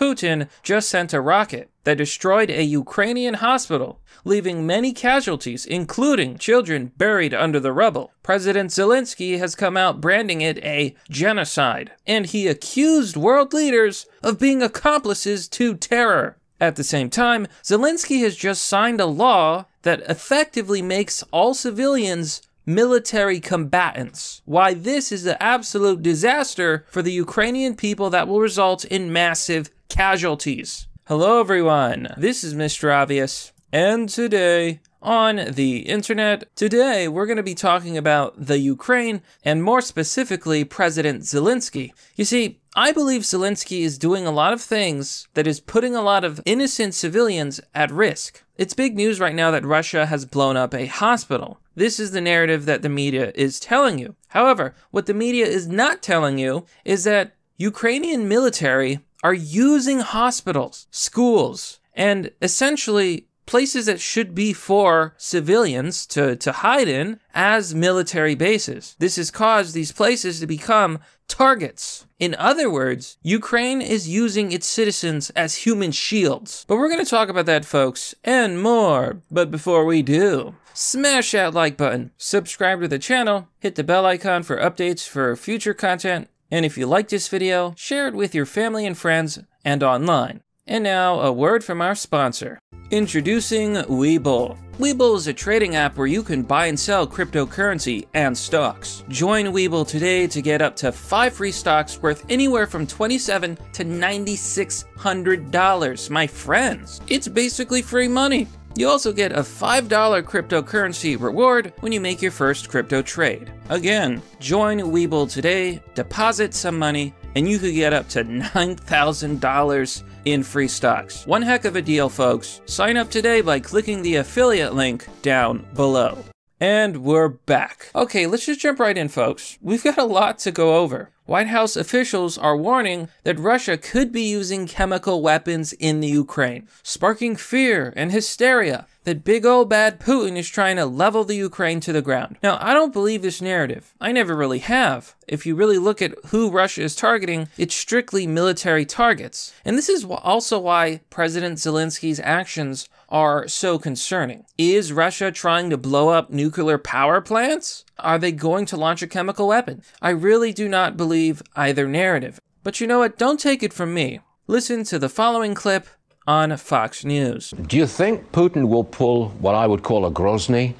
Putin just sent a rocket that destroyed a Ukrainian hospital, leaving many casualties, including children buried under the rubble. President Zelensky has come out branding it a genocide, and he accused world leaders of being accomplices to terror. At the same time, Zelensky has just signed a law that effectively makes all civilians military combatants. Why this is an absolute disaster for the Ukrainian people that will result in massive casualties. Hello everyone, this is Mr. Obvious, and today on the internet, today we're going to be talking about the Ukraine and more specifically President Zelensky. You see, I believe Zelensky is doing a lot of things that is putting a lot of innocent civilians at risk. It's big news right now that Russia has blown up a hospital. This is the narrative that the media is telling you. However, what the media is not telling you is that Ukrainian military are using hospitals, schools, and essentially places that should be for civilians to, to hide in as military bases. This has caused these places to become targets. In other words, Ukraine is using its citizens as human shields. But we're going to talk about that, folks, and more. But before we do, smash that like button, subscribe to the channel, hit the bell icon for updates for future content, and if you like this video, share it with your family and friends and online. And now, a word from our sponsor. Introducing Webull. Webull is a trading app where you can buy and sell cryptocurrency and stocks. Join Webull today to get up to 5 free stocks worth anywhere from 27 to $9,600, my friends. It's basically free money. You also get a $5 cryptocurrency reward when you make your first crypto trade. Again, join Webull today, deposit some money, and you could get up to $9,000 in free stocks. One heck of a deal, folks. Sign up today by clicking the affiliate link down below. And we're back. Okay, let's just jump right in, folks. We've got a lot to go over. White House officials are warning that Russia could be using chemical weapons in the Ukraine, sparking fear and hysteria that big old bad Putin is trying to level the Ukraine to the ground. Now, I don't believe this narrative. I never really have. If you really look at who Russia is targeting, it's strictly military targets. And this is also why President Zelensky's actions are so concerning. Is Russia trying to blow up nuclear power plants? Are they going to launch a chemical weapon? I really do not believe either narrative. But you know what? Don't take it from me. Listen to the following clip on Fox News. Do you think Putin will pull what I would call a Grozny?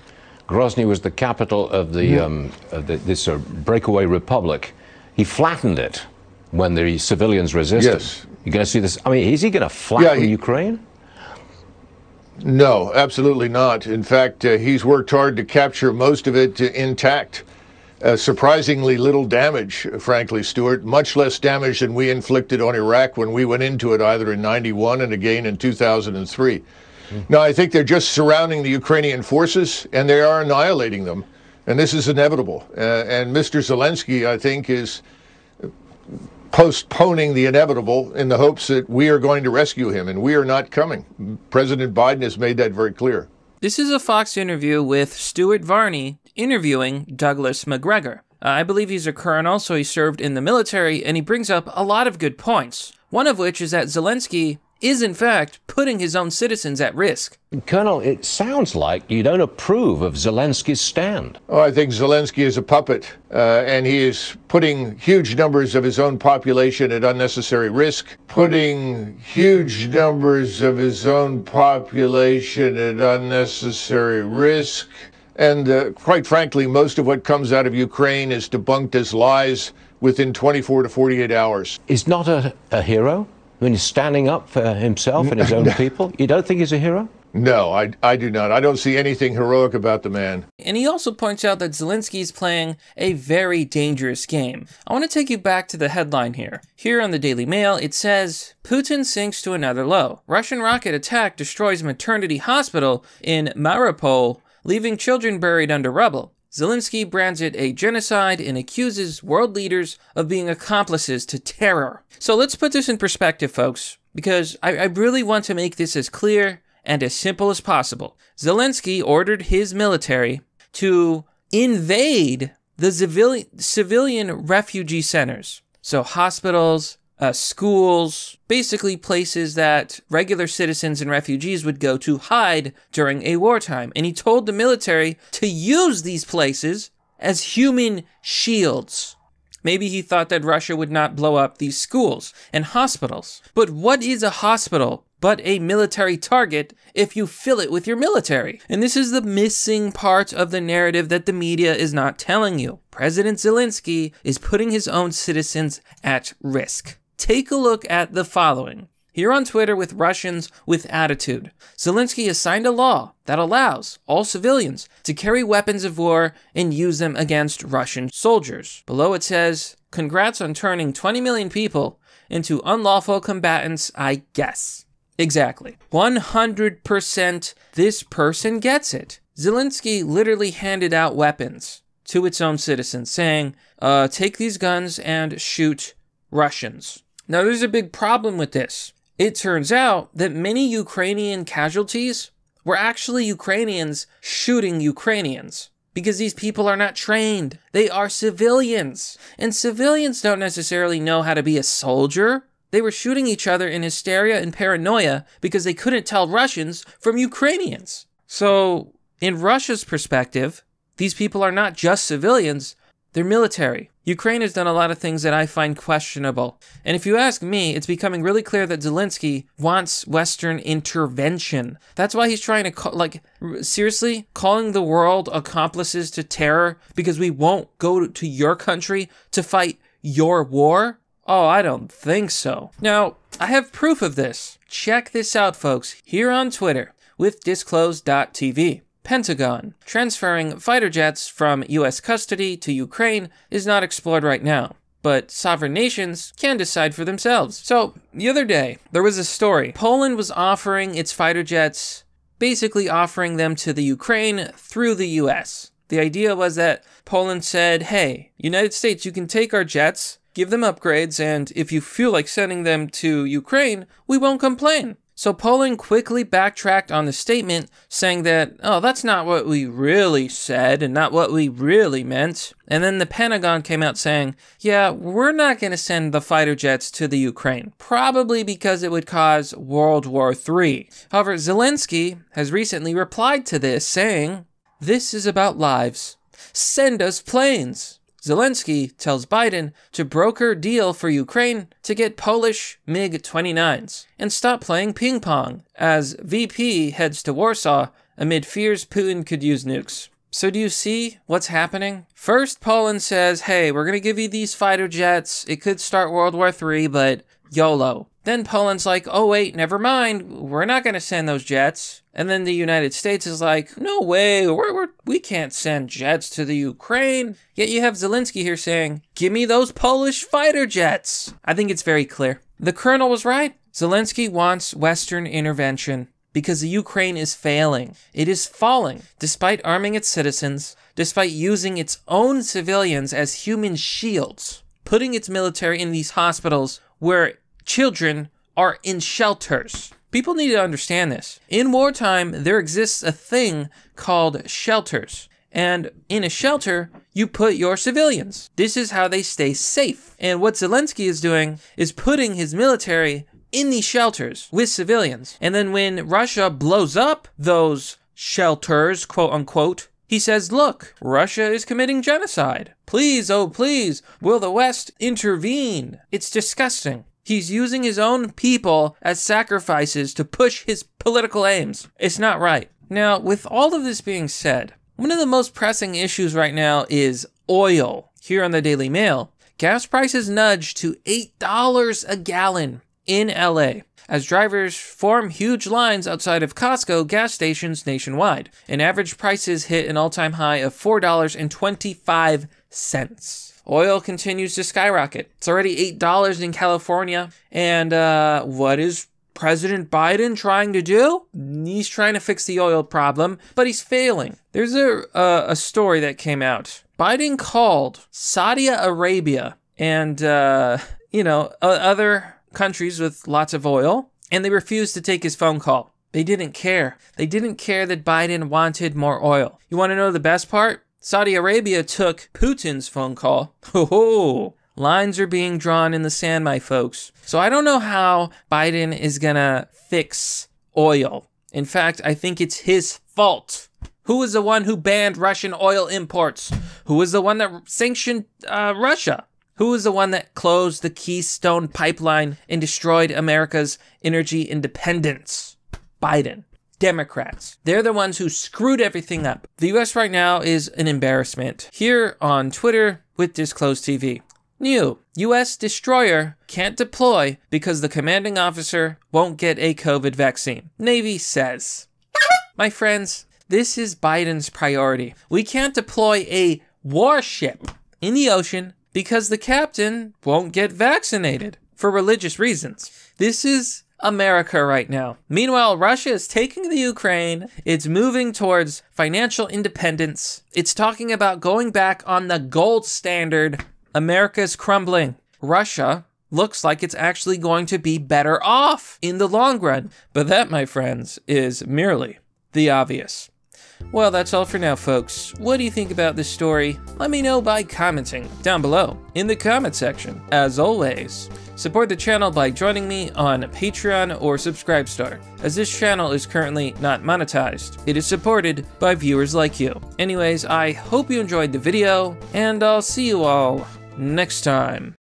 Grozny was the capital of the, yeah. um, of the this uh, breakaway republic. He flattened it when the civilians resisted. Yes. You're going to see this. I mean, is he going to flatten yeah, he, Ukraine? No, absolutely not. In fact, uh, he's worked hard to capture most of it uh, intact. Uh, surprisingly little damage, frankly, Stuart. Much less damage than we inflicted on Iraq when we went into it, either in 91 and again in 2003. Mm. Now, I think they're just surrounding the Ukrainian forces and they are annihilating them. And this is inevitable. Uh, and Mr. Zelensky, I think, is postponing the inevitable in the hopes that we are going to rescue him, and we are not coming. President Biden has made that very clear. This is a Fox interview with Stuart Varney interviewing Douglas Macgregor. Uh, I believe he's a colonel, so he served in the military, and he brings up a lot of good points. One of which is that Zelensky is in fact putting his own citizens at risk. Colonel, it sounds like you don't approve of Zelensky's stand. Oh, I think Zelensky is a puppet, uh, and he is putting huge numbers of his own population at unnecessary risk, putting huge numbers of his own population at unnecessary risk. And uh, quite frankly, most of what comes out of Ukraine is debunked as lies within 24 to 48 hours. Is not a, a hero? When he's standing up for himself and his own people? You don't think he's a hero? No, I, I do not. I don't see anything heroic about the man. And he also points out that Zelensky is playing a very dangerous game. I want to take you back to the headline here. Here on the Daily Mail, it says Putin sinks to another low. Russian rocket attack destroys maternity hospital in Mariupol, leaving children buried under rubble. Zelensky brands it a genocide and accuses world leaders of being accomplices to terror. So let's put this in perspective, folks, because I, I, really want to make this as clear and as simple as possible. Zelensky ordered his military to invade the civilian, civilian refugee centers. So hospitals, uh, schools, basically places that regular citizens and refugees would go to hide during a wartime. And he told the military to use these places as human shields. Maybe he thought that Russia would not blow up these schools and hospitals. But what is a hospital but a military target if you fill it with your military? And this is the missing part of the narrative that the media is not telling you. President Zelensky is putting his own citizens at risk. Take a look at the following. Here on Twitter with Russians with attitude, Zelensky has signed a law that allows all civilians to carry weapons of war and use them against Russian soldiers. Below it says, Congrats on turning 20 million people into unlawful combatants, I guess. Exactly. 100% this person gets it. Zelensky literally handed out weapons to its own citizens, saying, uh, take these guns and shoot Russians. Now, there's a big problem with this. It turns out that many Ukrainian casualties were actually Ukrainians shooting Ukrainians because these people are not trained. They are civilians. And civilians don't necessarily know how to be a soldier. They were shooting each other in hysteria and paranoia because they couldn't tell Russians from Ukrainians. So, in Russia's perspective, these people are not just civilians, they're military. Ukraine has done a lot of things that I find questionable. And if you ask me, it's becoming really clear that Zelensky wants Western intervention. That's why he's trying to, call, like, seriously, calling the world accomplices to terror because we won't go to your country to fight your war? Oh, I don't think so. Now, I have proof of this. Check this out, folks, here on Twitter with disclosed.tv. Pentagon. Transferring fighter jets from US custody to Ukraine is not explored right now, but sovereign nations can decide for themselves. So, the other day, there was a story. Poland was offering its fighter jets, basically offering them to the Ukraine through the US. The idea was that Poland said, hey, United States, you can take our jets, give them upgrades, and if you feel like sending them to Ukraine, we won't complain. So Poland quickly backtracked on the statement, saying that, oh, that's not what we really said and not what we really meant. And then the Pentagon came out saying, yeah, we're not going to send the fighter jets to the Ukraine, probably because it would cause World War III. However, Zelensky has recently replied to this, saying, this is about lives. Send us planes. Zelensky tells Biden to broker deal for Ukraine to get Polish MiG 29s and stop playing ping pong as VP heads to Warsaw amid fears Putin could use nukes. So, do you see what's happening? First, Poland says, hey, we're going to give you these fighter jets. It could start World War III, but YOLO. Then Poland's like, oh, wait, never mind. We're not going to send those jets. And then the United States is like, no way, we're, we're, we can't send jets to the Ukraine. Yet you have Zelensky here saying, give me those Polish fighter jets. I think it's very clear. The colonel was right. Zelensky wants Western intervention because the Ukraine is failing. It is falling despite arming its citizens, despite using its own civilians as human shields, putting its military in these hospitals where children are in shelters. People need to understand this. In wartime, there exists a thing called shelters. And in a shelter, you put your civilians. This is how they stay safe. And what Zelensky is doing is putting his military in these shelters with civilians. And then when Russia blows up those shelters, quote unquote, he says, Look, Russia is committing genocide. Please, oh please, will the West intervene? It's disgusting. He's using his own people as sacrifices to push his political aims. It's not right. Now, with all of this being said, one of the most pressing issues right now is oil. Here on the Daily Mail, gas prices nudge to $8 a gallon in LA as drivers form huge lines outside of Costco gas stations nationwide, and average prices hit an all time high of $4.25. Oil continues to skyrocket. It's already $8 in California. And uh, what is President Biden trying to do? He's trying to fix the oil problem, but he's failing. There's a, a, a story that came out. Biden called Saudi Arabia and, uh, you know, other countries with lots of oil, and they refused to take his phone call. They didn't care. They didn't care that Biden wanted more oil. You want to know the best part? Saudi Arabia took Putin's phone call. Oh, Lines are being drawn in the sand, my folks. So I don't know how Biden is gonna fix oil. In fact, I think it's his fault. Who was the one who banned Russian oil imports? Who was the one that sanctioned uh, Russia? Who was the one that closed the Keystone pipeline and destroyed America's energy independence? Biden. Democrats. They're the ones who screwed everything up. The US right now is an embarrassment. Here on Twitter with Disclosed TV. New US destroyer can't deploy because the commanding officer won't get a COVID vaccine. Navy says. My friends, this is Biden's priority. We can't deploy a warship in the ocean because the captain won't get vaccinated for religious reasons. This is America right now. Meanwhile, Russia is taking the Ukraine. It's moving towards financial independence. It's talking about going back on the gold standard. America is crumbling. Russia looks like it's actually going to be better off in the long run. But that, my friends, is merely the obvious. Well, that's all for now, folks. What do you think about this story? Let me know by commenting down below in the comment section. As always, support the channel by joining me on Patreon or Subscribestar, as this channel is currently not monetized. It is supported by viewers like you. Anyways, I hope you enjoyed the video, and I'll see you all next time.